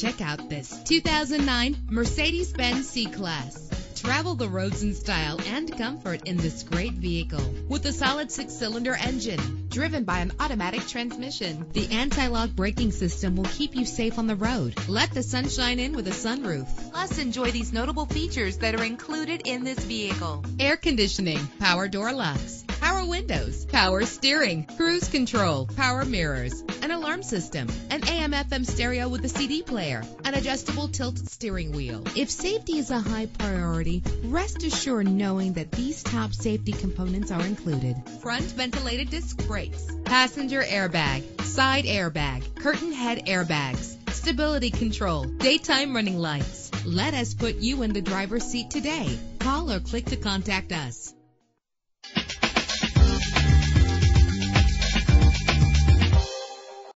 Check out this 2009 Mercedes-Benz C-Class. Travel the roads in style and comfort in this great vehicle with a solid six-cylinder engine driven by an automatic transmission. The anti-lock braking system will keep you safe on the road. Let the sunshine in with a sunroof. Plus, enjoy these notable features that are included in this vehicle. Air conditioning, power door locks, power windows, power steering, cruise control, power mirrors, an alarm system, an AM FM stereo with a CD player, an adjustable tilt steering wheel. If safety is a high priority, rest assured knowing that these top safety components are included. Front ventilated disc brakes, passenger airbag, side airbag, curtain head airbags, stability control, daytime running lights. Let us put you in the driver's seat today. Call or click to contact us.